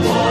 world.